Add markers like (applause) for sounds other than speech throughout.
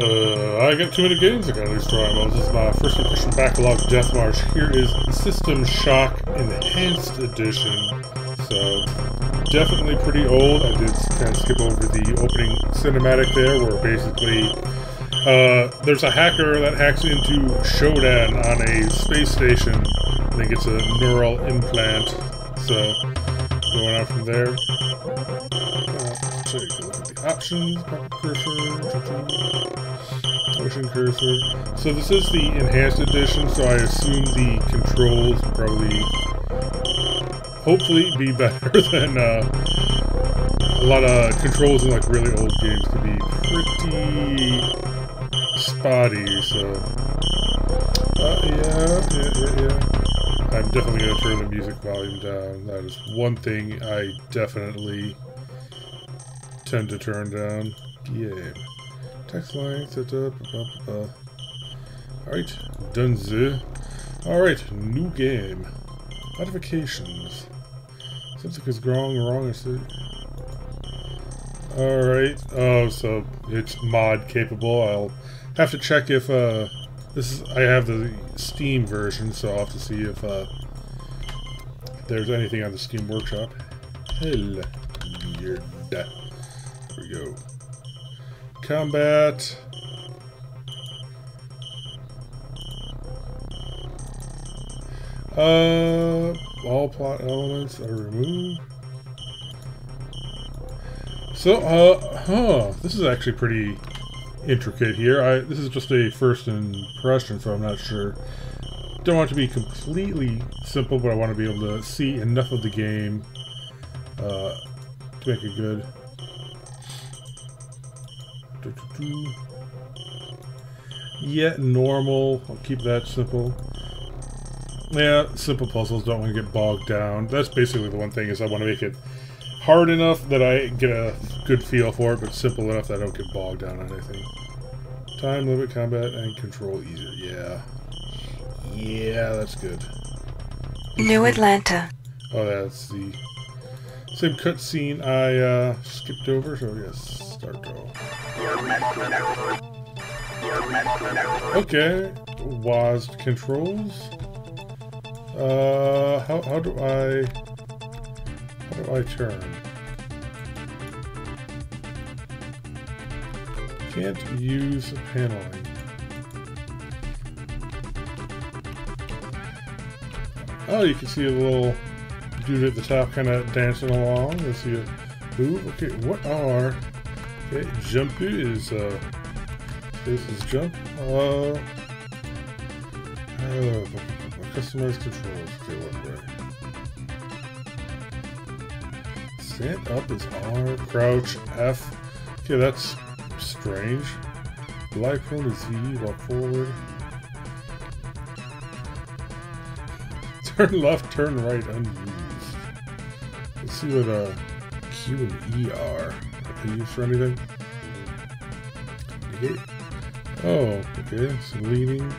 Uh, I got too many games I gotta destroy. Well, this is my first edition backlog Death March. Here is System Shock Enhanced Edition. So, definitely pretty old. I did kind of skip over the opening cinematic there, where basically uh, there's a hacker that hacks into Shodan on a space station I think it's a neural implant. So, going on from there. Uh, take a look at the options, motion cursor. So this is the enhanced edition, so I assume the controls probably, hopefully, be (laughs) better than uh, a lot of controls in like really old games can be pretty spotty. So uh, yeah, yeah, yeah, yeah. I'm definitely gonna turn the music volume down. That is one thing I definitely tend to turn down. Yeah. Text line, set up. Alright, done Alright, new game. Modifications. Seems Something is wrong, wrong? Alright, oh, so it's mod capable. I'll have to check if, uh, this is, I have the Steam version, so I'll have to see if, uh, there's anything on the Steam Workshop. Hell, you're dead. Here we go combat. Uh, all plot elements are removed. So, uh, huh, this is actually pretty intricate here. I This is just a first impression, so I'm not sure. Don't want it to be completely simple, but I want to be able to see enough of the game uh, to make it good. Yeah, normal. I'll keep that simple. Yeah, simple puzzles don't want to get bogged down. That's basically the one thing is I want to make it hard enough that I get a good feel for it, but simple enough that I don't get bogged down on anything. Time limit, combat, and control easier. Yeah. Yeah, that's good. New Atlanta. Oh, that's the same cutscene I uh, skipped over, so yes, start go. Okay, WASD controls. Uh, how, how do I, how do I turn? Can't use paneling. Oh, you can see a little dude at the top kind of dancing along. You see a, ooh, okay, what are Okay, jump is uh this is jump. Uh, uh customized controls. Okay, what way? Stand up is R, crouch, F. Okay, that's strange. Lie prone is V, walk forward. (laughs) Turn left, turn right, unused. Let's see what uh Q and E are they use for anything? Oh, okay, so leaning.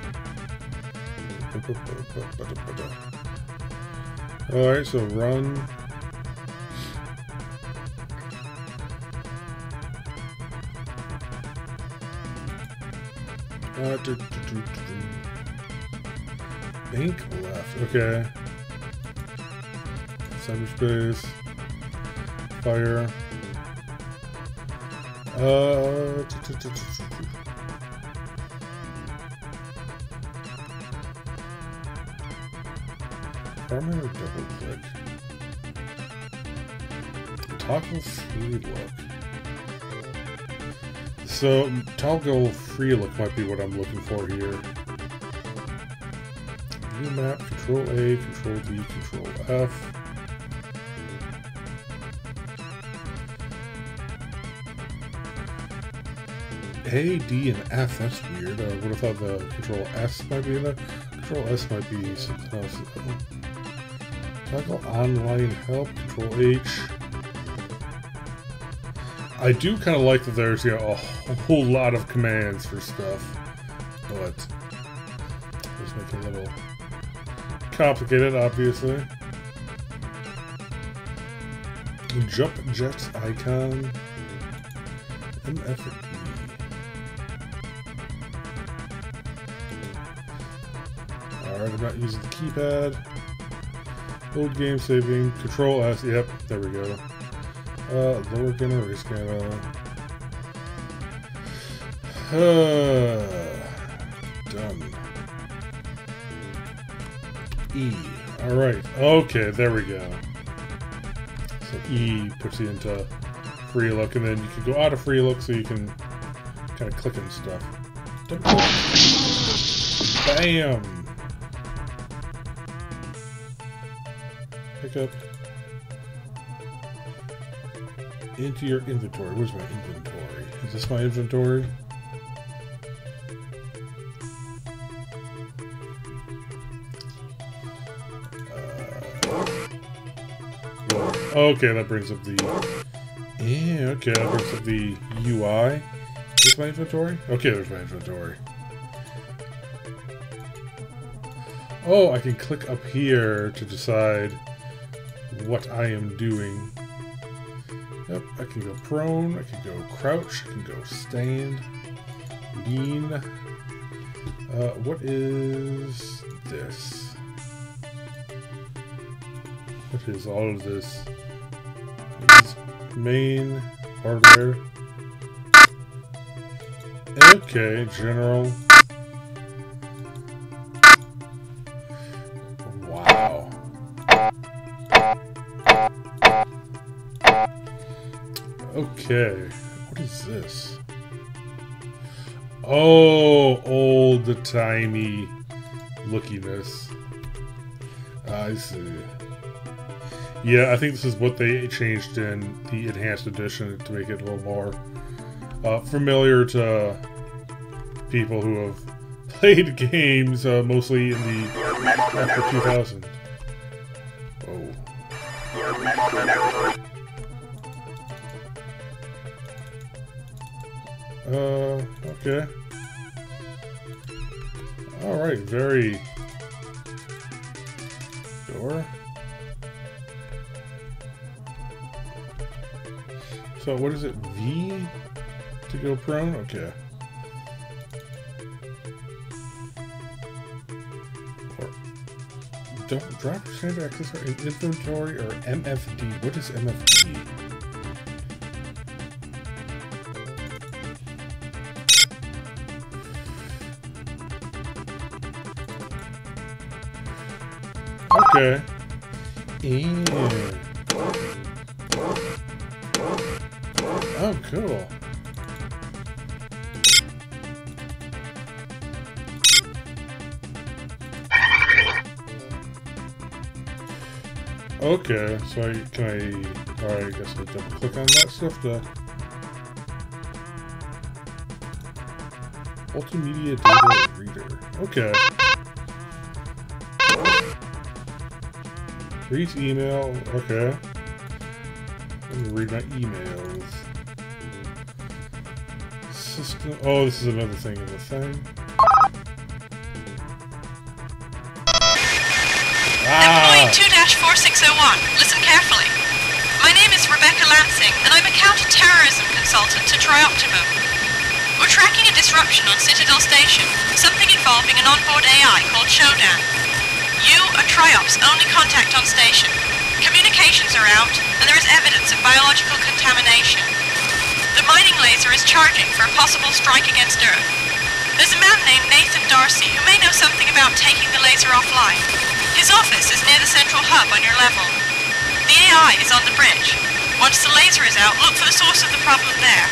Alright, so run. Uh, do, do, do, Bank left, okay. Cyberspace. Fire. Uh, double click. Toggle free look. So, toggle free look might be what I'm looking for here. View map, control A, control D, control F. A, D, and F. That's weird. Uh, I would have thought the Control S might be in there. Control S might be something else. Uh, toggle online help. Control H. I do kind of like that there's you know, a whole lot of commands for stuff, but just make it a little complicated, obviously. Jump jets icon. MF Alright, I'm not using the keypad. Old game saving. Control S. Yep, there we go. Uh, lower gunner race scanner. Uh, (sighs) done. E. Alright. Okay, there we go. So E puts you into free look, and then you can go out of free look so you can kind of click and stuff. Bam! Into your inventory. Where's my inventory? Is this my inventory? Uh, okay, that brings up the... Yeah, okay, that brings up the UI. Is my inventory? Okay, there's my inventory. Oh, I can click up here to decide what I am doing. Yep, I can go prone, I can go crouch, I can go stand, lean. Uh, what is this? What is all of this? this main hardware. Okay, general. Okay, what is this? Oh, old timey lookiness. I see. Yeah, I think this is what they changed in the enhanced edition to make it a little more uh, familiar to people who have (laughs) played games uh, mostly in the after 2000. Oh. Uh, okay. Alright, very... Door? So what is it? V to go prone? Okay. Or don't drop access or inventory or MFD. What is MFD? Okay. And Oh, cool. Okay, so I, can I... Alright, I guess I double click on that stuff to... Multimedia Data Reader. Okay. Read email. Okay. Let me read my emails. System. Oh, this is another thing in the thing. Employee 2-4601, listen carefully. My name is Rebecca Lansing, and I'm a counter-terrorism consultant to Trioptimum. We're tracking a disruption on Citadel Station, something involving an onboard AI called Shodan. Are Triop's only contact on station. Communications are out, and there is evidence of biological contamination. The mining laser is charging for a possible strike against Earth. There's a man named Nathan D'Arcy who may know something about taking the laser offline. His office is near the central hub on your level. The AI is on the bridge. Once the laser is out, look for the source of the problem there.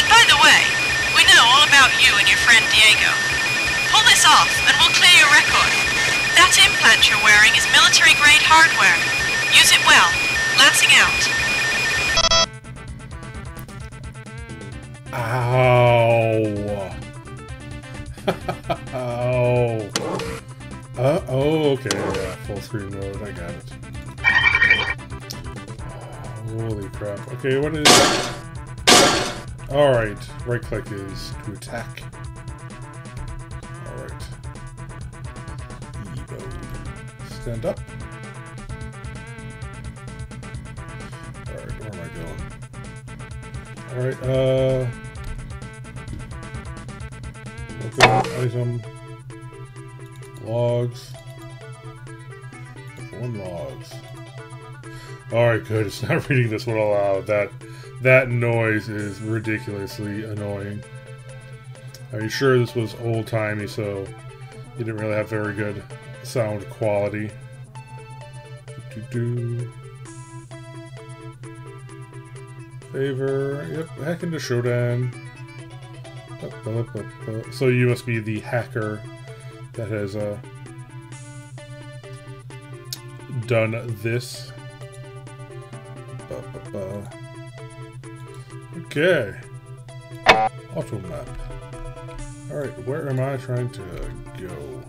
And by the way, we know all about you and your friend Diego. Pull this off, and we'll clear your record. That implant you're wearing is military-grade hardware. Use it well. Lansing out. Ow. (laughs) Ow. Uh, oh, okay. Yeah, full screen mode. I got it. Holy crap. Okay, what is... Alright. Right click is to attack. Stand up. Alright, where am I going? Alright, uh... Item. logs. F1 logs. Alright, good. It's not (laughs) reading this one aloud. That that noise is ridiculously annoying. Are you sure this was old timey, so you didn't really have very good sound quality? Do, do. Favor. Yep, hack into Shodan. So you must be the hacker that has uh, done this. Okay. Auto map. Alright, where am I trying to go?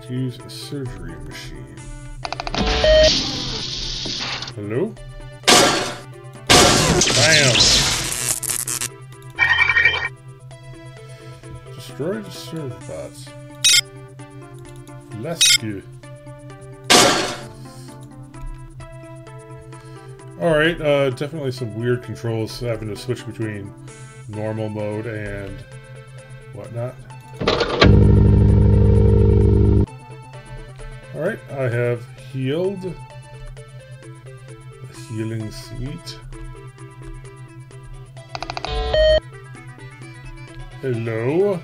To use a surgery machine. Hello? Bam! Destroy the server bots. Let's. Alright, uh, definitely some weird controls having to switch between normal mode and whatnot. Alright, I have healed. A healing suite. Hello?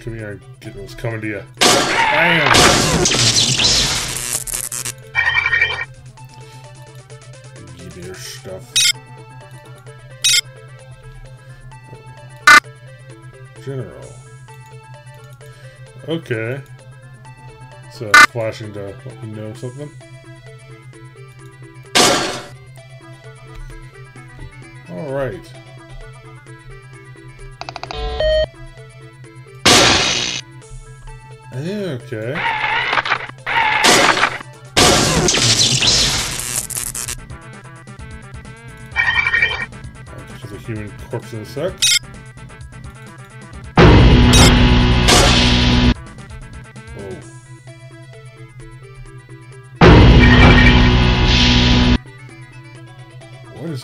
Come here, get what's coming to you. Bam! Give me your stuff. General. Okay. It's uh, flashing to let me know something. Alright. Okay. To the human corpse in a sec.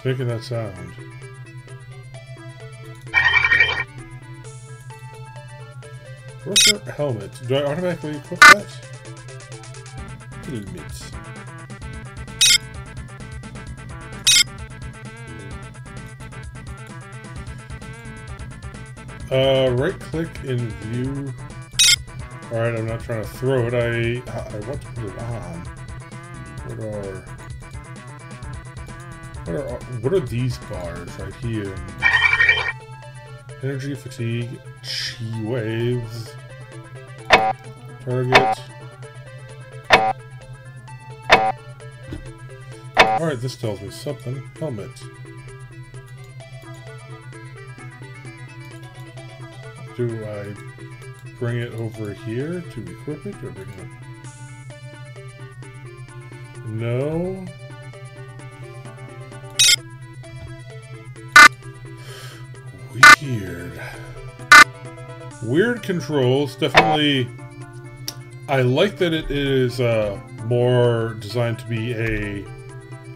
Is making that sound? Worker helmet. Do I automatically equip that? Uh, right click in view. Alright, I'm not trying to throw it. I, I want to put it on. What are, are, what are these bars right here? Energy, fatigue, chi waves, target. Alright, this tells me something. Helmet. Do I bring it over here to equip it or bring it No. Weird. Weird controls. Definitely. I like that it is uh, more designed to be a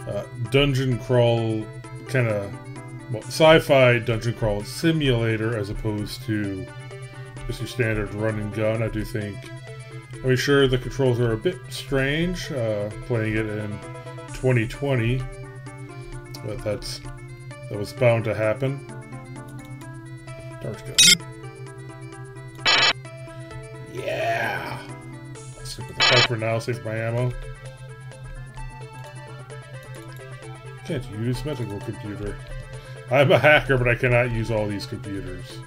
uh, dungeon crawl kind of well, sci-fi dungeon crawl simulator as opposed to just your standard run and gun. I do think. I mean, sure, the controls are a bit strange uh, playing it in 2020, but that's that was bound to happen. Gun. Yeah. Let's stick with the for now. Save my ammo. Can't use medical computer. I'm a hacker, but I cannot use all these computers.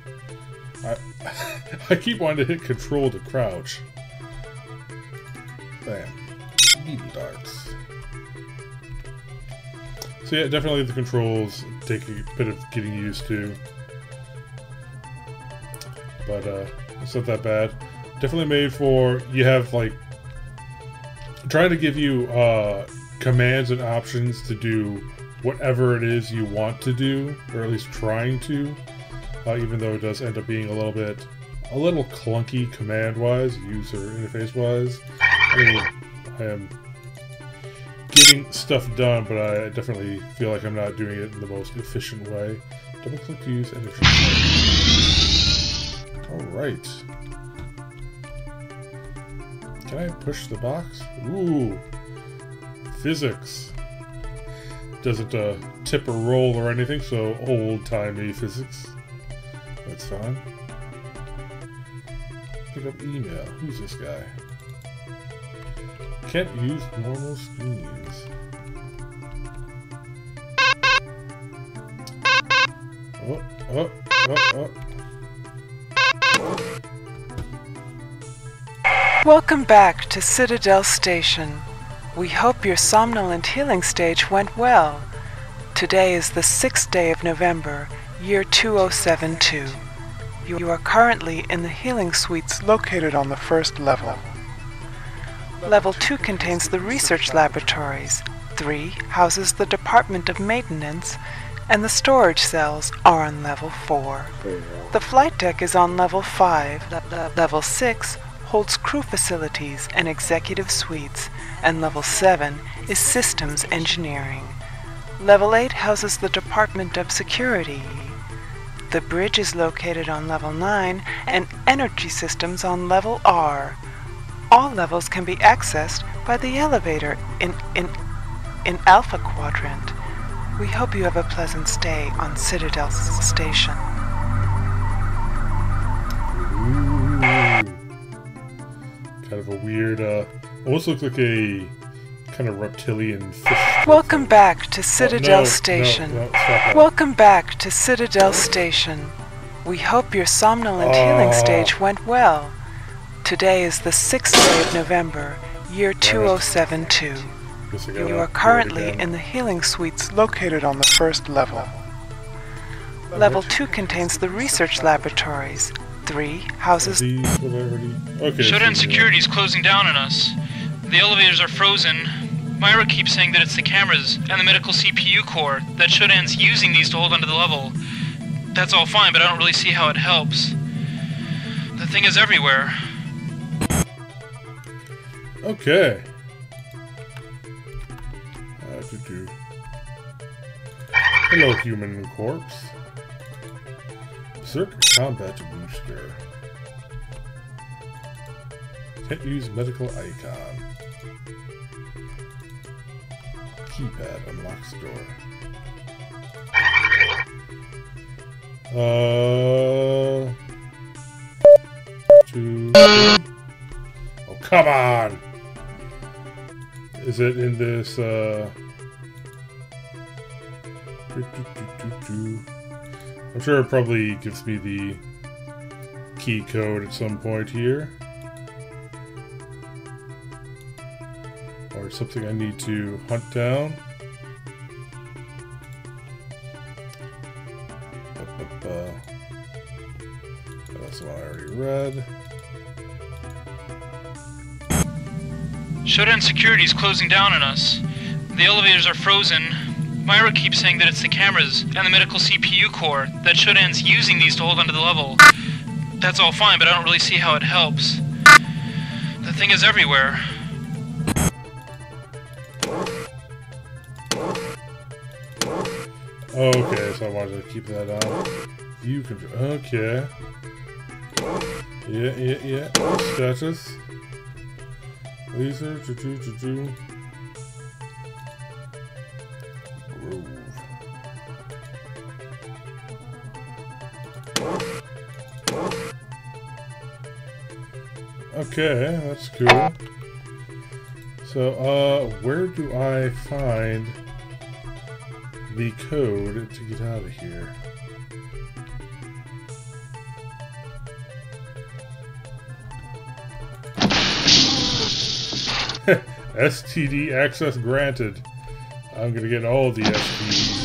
I, (laughs) I keep wanting to hit control to crouch. Bam. Needle darts. So yeah, definitely the controls take a bit of getting used to. But uh, it's not that bad. Definitely made for, you have like, trying to give you uh, commands and options to do whatever it is you want to do, or at least trying to, uh, even though it does end up being a little bit, a little clunky command-wise, user interface-wise. I I am getting stuff done, but I definitely feel like I'm not doing it in the most efficient way. Double click to use energy. Alright. Can I push the box? Ooh. Physics. Doesn't uh, tip or roll or anything, so old-timey physics. That's fine. Pick up email. Who's this guy? Can't use normal screens. Oh, oh, oh, oh. Welcome back to Citadel Station. We hope your somnolent healing stage went well. Today is the 6th day of November, year 2072. You are currently in the healing suites located on the first level. Level 2 contains the research laboratories. 3 houses the Department of Maintenance, and the storage cells are on level 4. The flight deck is on level 5. Level 6 holds crew facilities and executive suites, and level 7 is systems engineering. Level 8 houses the Department of Security. The bridge is located on level 9 and energy systems on level R. All levels can be accessed by the elevator in, in, in Alpha Quadrant. We hope you have a pleasant stay on Citadel Station. Ooh. Kind of a weird, uh, almost looks like a kind of reptilian fish. Welcome back to Citadel Oh, no, Station. no, no. Welcome back to Citadel Station. We hope your somnolent healing Oh. stage went well. Today is the 6th day of November, year 2072. Guess You are currently in the healing suites located on the first level. Level 2 contains the research laboratories. 3 houses These, what I Okay. Shodan so, security's closing down on us. The elevators are frozen. Myra keeps saying that it's the cameras and the medical CPU core that Shodan's using these to hold onto the level. That's all fine, but I don't really see how it helps. The thing is everywhere. Okay. Hello, human corpse. Berserker combat booster. Can't use medical icon. Keypad unlocks door. Uh. Two. Oh, come on! Is it in this, uh... I'm sure it probably gives me the key code at some point here. Or something I need to hunt down. That's one I already read. Shodan security's closing down on us. The elevators are frozen. Myra keeps saying that it's the cameras and the medical CPU core that Shodan's using these to hold onto the level. That's all fine, but I don't really see how it helps. The thing is everywhere. Okay, so I wanted to keep that on. You can. Okay. Yeah, yeah, yeah. Status. Laser. Do, do, do, do. Okay, that's cool. So, uh, where do I find the code to get out of here? (laughs) STD access granted. I'm gonna get all the STDs.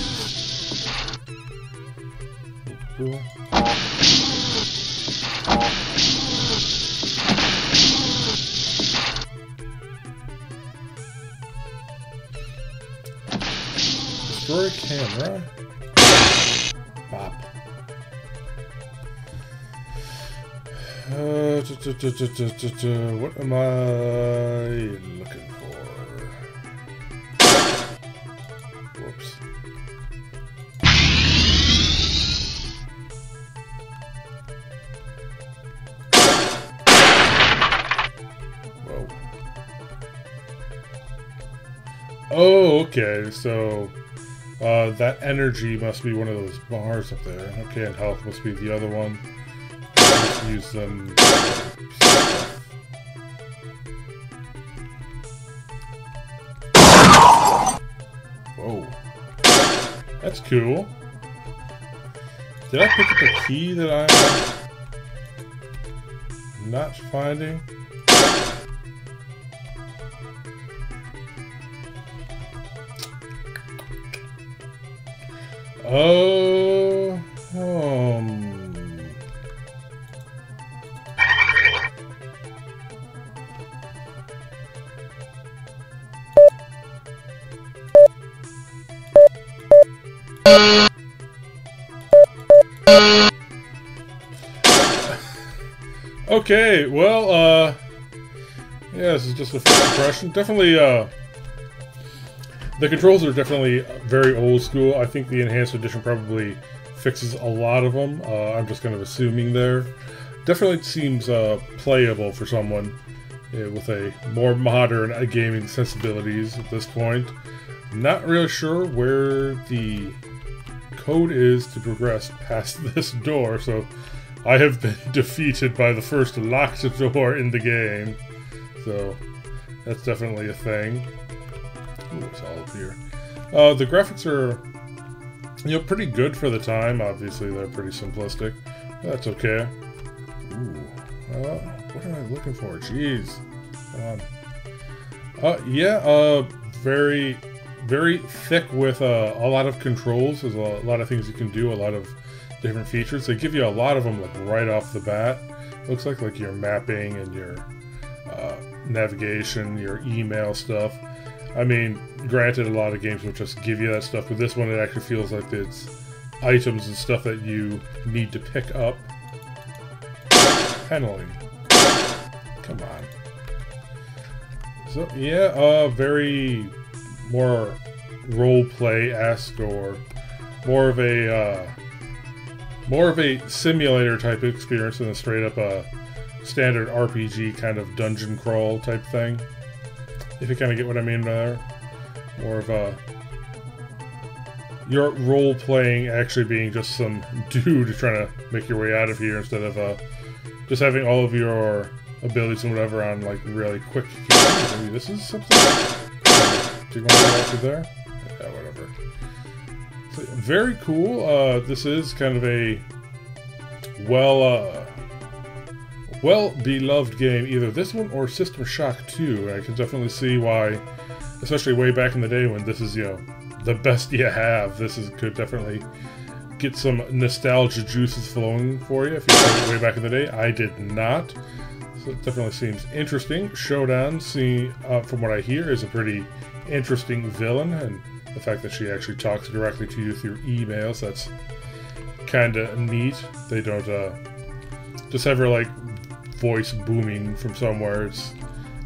Camera. Bop. Uh, tu- tu- tu, what am I looking for? Oops. Whoa. Oh, okay. So uh, that energy must be one of those bars up there. Okay, and health must be the other one. Let's use them. Whoa. That's cool. Did I pick up a key that I'm not finding? Oh. Okay, well, uh, yeah, this is just a first impression. Definitely, uh, the controls are definitely very old school. I think the enhanced edition probably fixes a lot of them. Uh, I'm just kind of assuming there. Definitely seems uh, playable for someone uh, with a more modern uh, gaming sensibilities at this point. Not really sure where the code is to progress past (laughs) this door, so I have been (laughs) defeated by the first locked door in the game. So that's definitely a thing. Ooh, it's all up here. Uh, the graphics are, you know, pretty good for the time. Obviously, they're pretty simplistic. That's okay. Ooh, uh, what am I looking for? Jeez. Um, uh, yeah, uh, very, very thick with uh, a lot of controls. There's a lot of things you can do. A lot of different features. They give you a lot of them like right off the bat. Looks like like your mapping and your uh, navigation, your email stuff. I mean, granted, a lot of games will just give you that stuff, but this one it actually feels like it's items and stuff that you need to pick up. Paneling. Come on. So yeah, uh, very more role play esque or more of a uh, more of a simulator type experience than a straight up uh, standard RPG kind of dungeon crawl type thing. If you kind of get what I mean by there, more of a your role playing actually being just some (laughs) dude trying to make your way out of here instead of uh, just having all of your abilities and whatever on like really quick. Maybe this is something. Do you want to go out there? Yeah, whatever. So, very cool. Uh, this is kind of a well, uh, well beloved game. Either this one or System Shock 2. I can definitely see why, especially way back in the day when this is you know the best you have. This is could definitely get some nostalgia juices flowing for you if you played it way back in the day. I did not. So it definitely seems interesting. Shodan, see, uh, from what I hear, is a pretty interesting villain, and the fact that she actually talks directly to you through emails, that's kind of neat. They don't uh, just have her, like, voice booming from somewhere. It's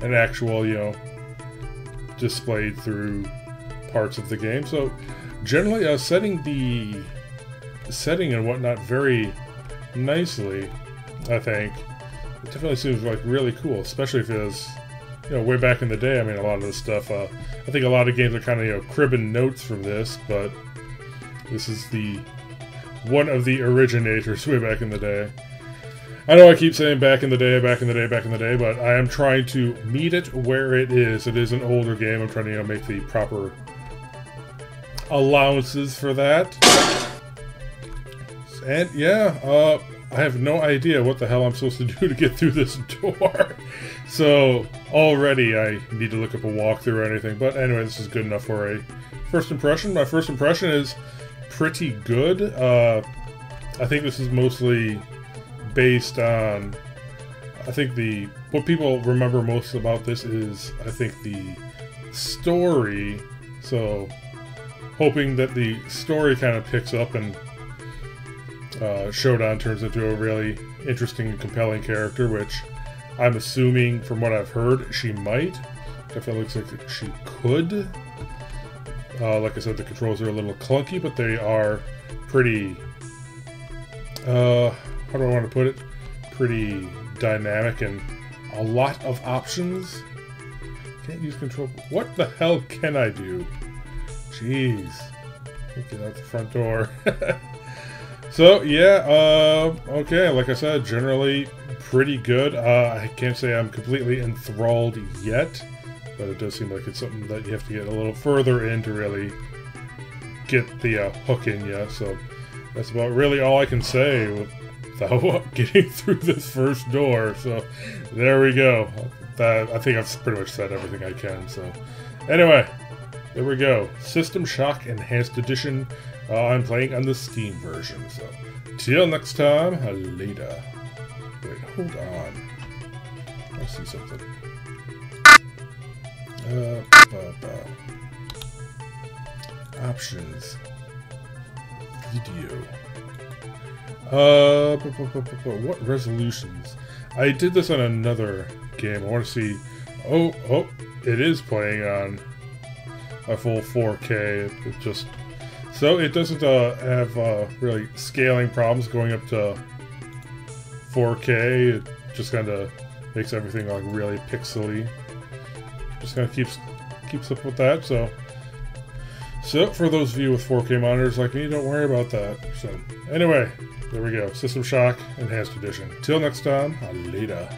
an actual, you know, displayed through parts of the game. So, generally, uh, setting the setting and whatnot very nicely, I think. It definitely seems like really cool, especially if it was, you know, way back in the day. I mean, a lot of this stuff, uh, I think a lot of games are kind of, you know, cribbing notes from this, but this is the one of the originators (laughs) way back in the day. I know I keep saying back in the day, back in the day, back in the day, but I am trying to meet it where it is. It is an older game. I'm trying to, you know, make the proper allowances for that. And yeah, uh, I have no idea what the hell I'm supposed to do to get through this (laughs) door. so already I need to look up a walkthrough or anything. But anyway, this is good enough for a first impression. My first impression is pretty good. Uh, I think this is mostly based on. I think the what people remember most about this is I think the story. So hoping that the story kind of picks up and uh, Shodan turns into a really interesting and compelling character, which I'm assuming, from what I've heard, she might. Definitely looks like she could. Uh, like I said, the controls are a little clunky, but they are pretty. Uh, how do I want to put it? Pretty dynamic and a lot of options. Can't use control. What the hell can I do? Jeez. Get out the front door. (laughs) so yeah, uh, okay. Like I said, generally pretty good. Uh, I can't say I'm completely enthralled yet, but it does seem like it's something that you have to get a little further in to really get the uh, hook in you. So that's about really all I can say without (laughs) getting through this first door. So there we go. That I think I've pretty much said everything I can. So anyway, there we go. System Shock Enhanced Edition. Uh, I'm playing on the Steam version. So till next time, later. Wait, hold on. I see something. Uh, Options. Video. Uh, what resolutions? I did this on another game. I want to see. Oh, oh, it is playing on a full 4K. It, just so it doesn't uh, have uh, really scaling problems going up to 4K. It just kind of makes everything like really pixely. Just kind of keeps keeps up with that. So, so for those of you with 4K monitors like me, don't worry about that. So, anyway, there we go. System Shock Enhanced Edition. Till next time, later.